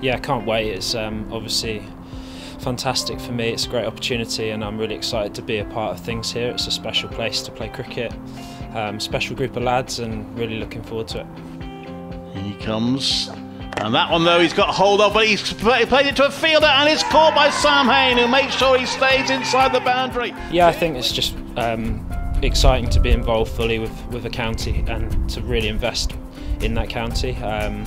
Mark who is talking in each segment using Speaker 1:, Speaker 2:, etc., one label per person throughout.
Speaker 1: Yeah, I can't wait. It's um, obviously fantastic for me. It's a great opportunity, and I'm really excited to be a part of things here. It's a special place to play cricket, um, special group of lads, and really looking forward to it.
Speaker 2: He comes. And that one, though, he's got hold of, but he's played it to a fielder and it's caught by Sam Hain, who makes sure he stays inside the boundary.
Speaker 1: Yeah, I think it's just um, exciting to be involved fully with, with a county and to really invest in that county. Um,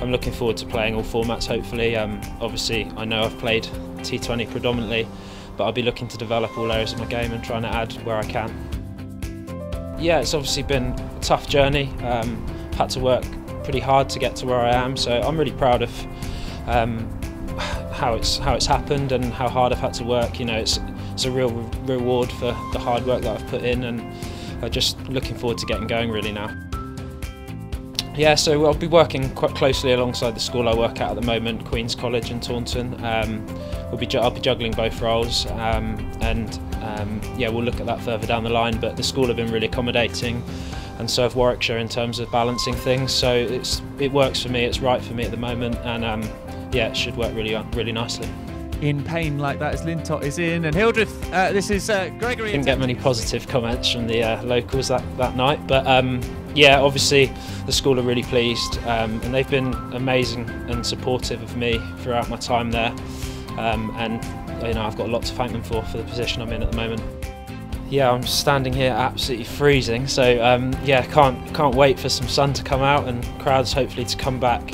Speaker 1: I'm looking forward to playing all formats hopefully. Um, obviously I know I've played T20 predominantly but I'll be looking to develop all areas of my game and trying to add where I can. Yeah, it's obviously been a tough journey. Um, had to work pretty hard to get to where I am so I'm really proud of um, how it's how it's happened and how hard I've had to work. You know, it's it's a real re reward for the hard work that I've put in, and I'm just looking forward to getting going really now. Yeah, so I'll be working quite closely alongside the school I work at at the moment, Queen's College in Taunton. Um, we'll be I'll be juggling both roles, um, and um, yeah, we'll look at that further down the line. But the school have been really accommodating, and so have Warwickshire in terms of balancing things. So it's it works for me. It's right for me at the moment, and um, yeah, it should work really really nicely
Speaker 3: in pain like that as Lintott is in. And Hildreth, uh, this is uh, Gregory.
Speaker 1: Didn't get many positive comments from the uh, locals that, that night, but um, yeah, obviously the school are really pleased um, and they've been amazing and supportive of me throughout my time there. Um, and you know, I've got a lot to thank them for for the position I'm in at the moment. Yeah, I'm standing here absolutely freezing, so um, yeah, can't can't wait for some sun to come out and crowds hopefully to come back.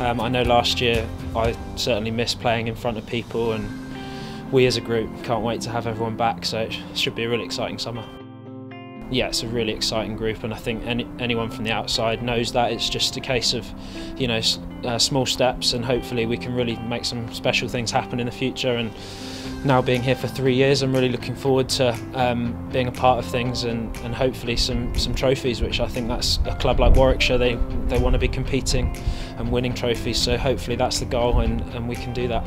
Speaker 1: Um, I know last year I certainly missed playing in front of people and we as a group can't wait to have everyone back so it should be a really exciting summer. Yeah, it's a really exciting group and I think any, anyone from the outside knows that. It's just a case of, you know, uh, small steps and hopefully we can really make some special things happen in the future and now being here for three years, I'm really looking forward to um, being a part of things and, and hopefully some, some trophies, which I think that's a club like Warwickshire, they, they want to be competing and winning trophies. So hopefully that's the goal and, and we can do that.